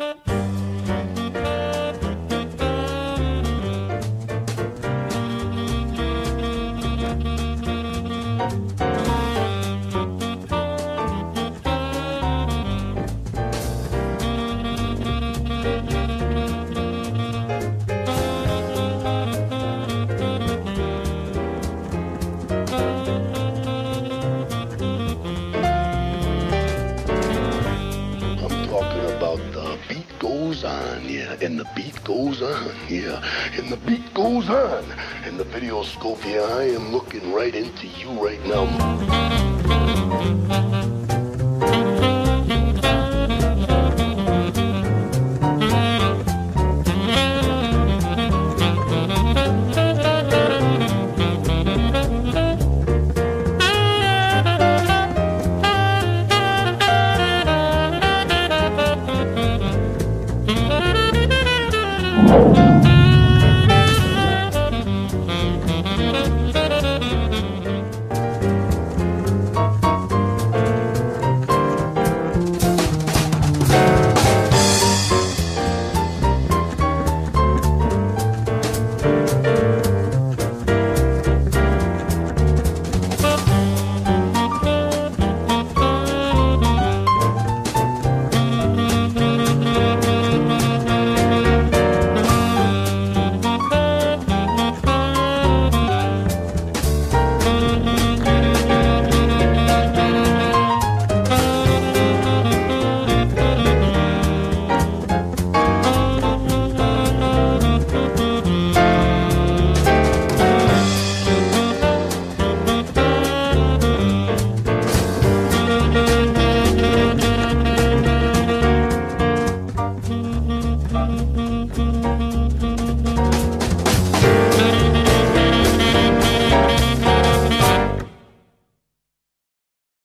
I'm goes on, yeah, and the beat goes on, yeah, and the beat goes on. And the video scope, yeah, I am looking right into you right now. Oh.